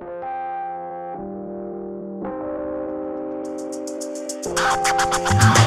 Ha ha ha ha ha!